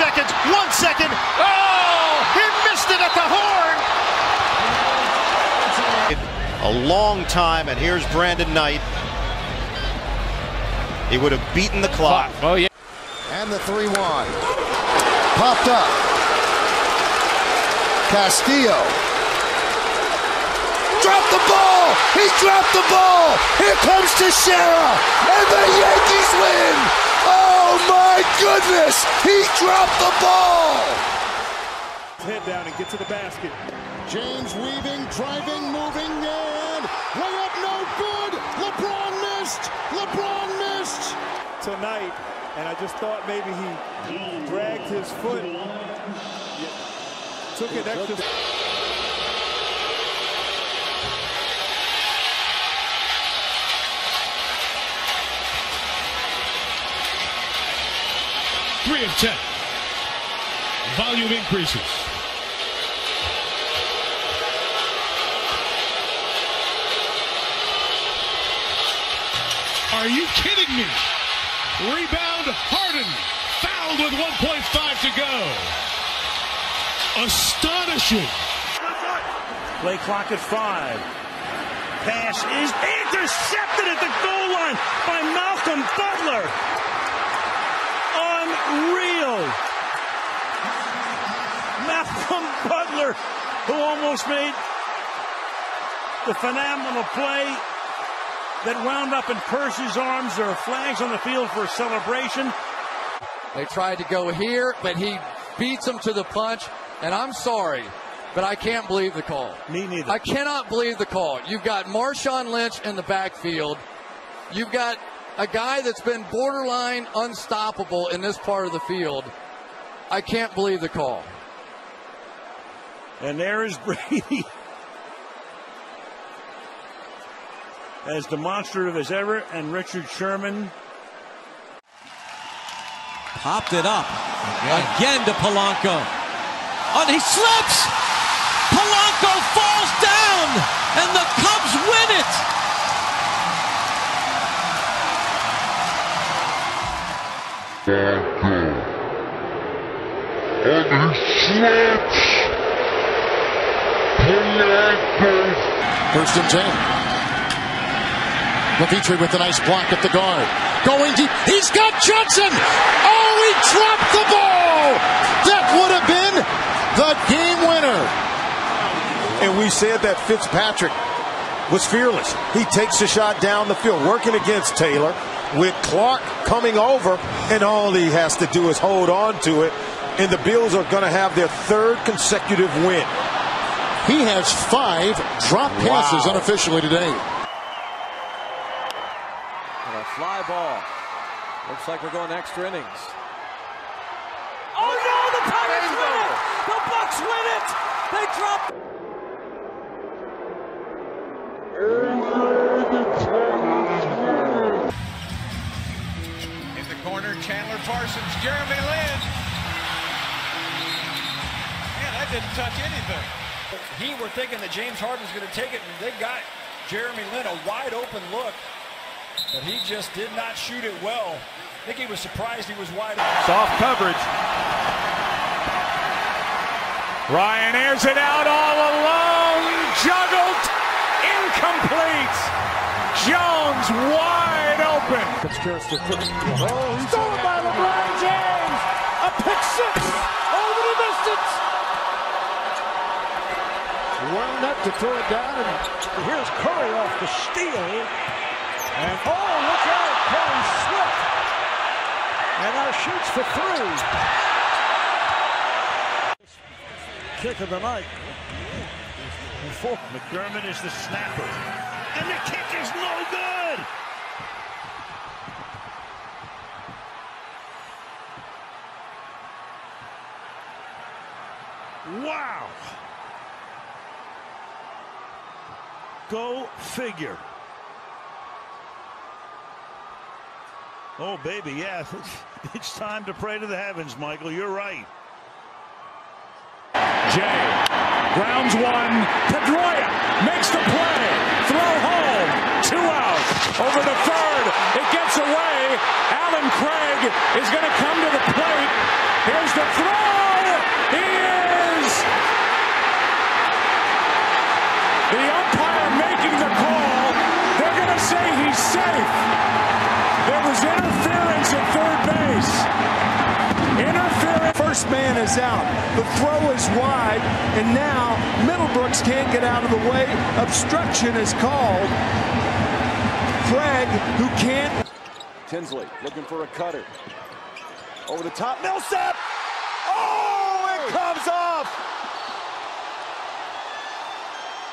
seconds. One second. Oh! He missed it at the horn. A long time, and here's Brandon Knight. He would have beaten the clock. Oh, yeah. And the 3 1. Popped up. Castillo. Dropped the ball. He dropped the ball. Here comes Teixeira. And the Yankees win. Oh my goodness. He dropped the ball. Head down and get to the basket. James weaving, driving, moving, and layup no good. LeBron missed. LeBron missed. Tonight, and I just thought maybe he dragged his foot. Took it extra. Three of ten. Volume increases. Are you kidding me? Rebound Harden. Fouled with 1.5 to go. Astonishing. Play clock at five. Pass is intercepted at the goal line by Malcolm Butler. Unreal. Malcolm Butler, who almost made the phenomenal play that wound up in Percy's arms. There are flags on the field for a celebration. They tried to go here, but he beats them to the punch. And I'm sorry, but I can't believe the call. Me neither. I cannot believe the call. You've got Marshawn Lynch in the backfield. You've got a guy that's been borderline unstoppable in this part of the field. I can't believe the call. And there is Brady. As demonstrative as ever, and Richard Sherman. Popped it up. Again to Polanco. Oh, he slips! Polanco falls down! And the Cubs win it! And he slips! Polanco! First and 10. Levitre with a nice block at the guard. Going deep. He's got Johnson. Oh, he dropped the ball. That would have been the game winner. And we said that Fitzpatrick was fearless. He takes the shot down the field, working against Taylor with Clark coming over, and all he has to do is hold on to it. And the Bills are going to have their third consecutive win. He has five drop passes Wow. unofficially today. And a fly ball. Looks like we're going extra innings. Oh no, the Pirates win it! The Bucks win it! They drop. Chandler Parsons, Jeremy Lin. Yeah, that didn't touch anything. He were thinking that James Harden was going to take it, and they got Jeremy Lin a wide open look, but he just did not shoot it well. I think he was surprised he was wide open. Soft coverage. Ryan airs it out all alone. Juggled. Incomplete. Jones wide open. Oh, stolen by LeBron James. A pick six over the distance. Wound up to throw it down, and Here's Curry off the steal. And oh, look out, Curry slipped. And now shoots for three. Kick of the night. Before McDermott is the snapper. And the kick is no good. Wow. Go figure. Oh, baby, yeah. It's time to pray to the heavens, Michael. You're right. Jay grounds one. Pedroia makes the play. Throw home. Two out. Over the third. It gets away. Allen Craig is going to come to the plate. Here's the. He is. The umpire making the call. They're going to say he's safe. There was interference at third base. Interference. First man is out. The throw is wide, and now Middlebrooks can't get out of the way. Obstruction is called. Craig, who can't. Tinsley looking for a cutter. Over the top, Millsap. Oh, it comes off.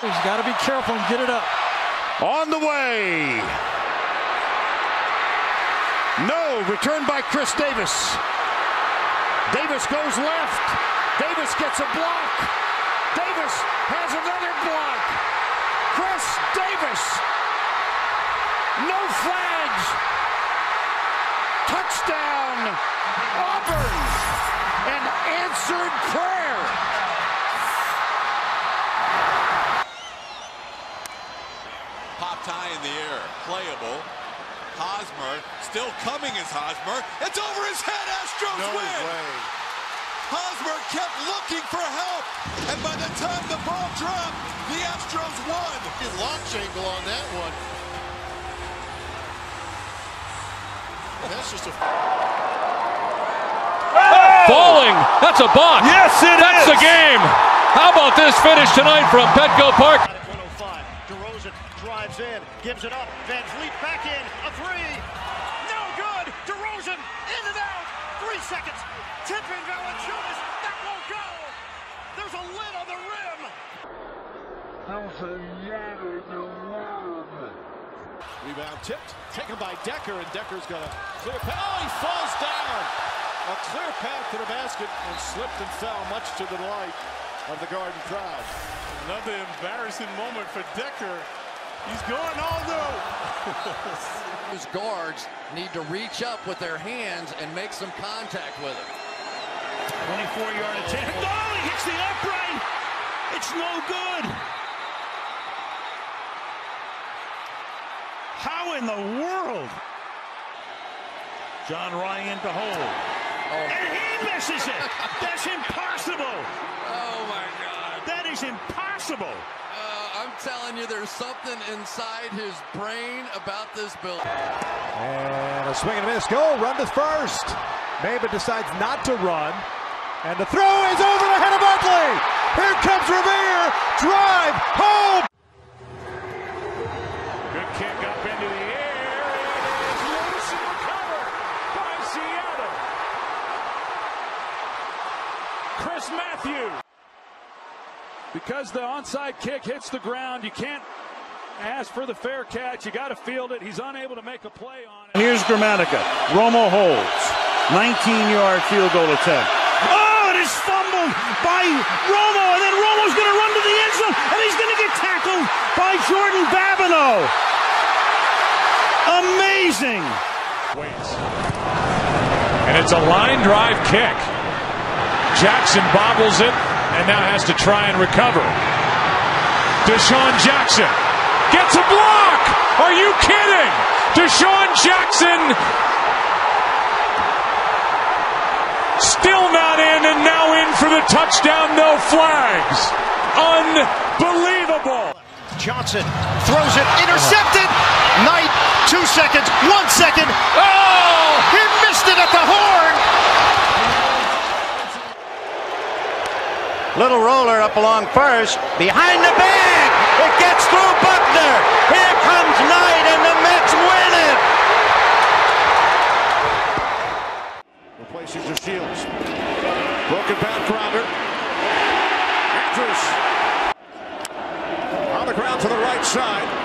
He's got to be careful and get it up. On the way. No, returned by Chris Davis. Davis goes left. Davis gets a block. Davis has another block. Chris Davis. No flags. Touchdown. Auburn. An answered prayer. Popped high in the air. Playable. Hosmer still coming as Hosmer. It's over his head. Astros No win. way. Hosmer kept looking for help. And by the time the ball dropped, the Astros won. Launch angle on that one. That's just a. Falling. That's a balk. Yes, it That's is. the game. How about this finish tonight from Petco Park? 105. DeRozan drives in, gives it up. Van Vliet back in. A three. No good. DeRozan in and out. Three seconds. Tipping Valanciunas. That won't go. There's a lid on the rim. Rebound tipped, taken by Decker, and Decker's got a clear path. Oh, he falls down. A clear path to the basket and slipped and fell, much to the delight of the Garden crowd. Another embarrassing moment for Decker. He's going all new. Those guards need to reach up with their hands and make some contact with it. 24-yard attempt. Oh, he hits the upright. It's no good. How in the world? John Ryan to hold. Oh. And he misses it. That's impossible. Oh my God. That is impossible. I'm telling you, there's something inside his brain about this building. And a swing and a miss. Go, run to first. Maben decides not to run. And the throw is over the head of Buckley. Here comes Revere. Drive home. Good kick up into the air. It is loose and recovered by Seattle. Chris Matthews. Because the onside kick hits the ground, you can't ask for the fair catch. You got to field it. He's unable to make a play on it. Here's Gramatica. Romo holds. 19-yard field goal attempt. Oh, it is fumbled by Romo, and then Romo's going to run to the end zone, and he's going to get tackled by Jordan Babineaux. Amazing. Waits. And it's a line drive kick. Jackson bobbles it and now has to try and recover. DeSean Jackson gets a block. Are you kidding? DeSean Jackson still not in and now in for the touchdown. No flags. Unbelievable. Johnson throws it, intercepted. Knight, two seconds, one second. Oh, he missed it at the horn. Little roller up along first, behind the bag. It gets through Buckner. Here comes Knight, and the Mets win it. Replaces the Shields. Broken back grounder. Andrews. On the ground to the right side.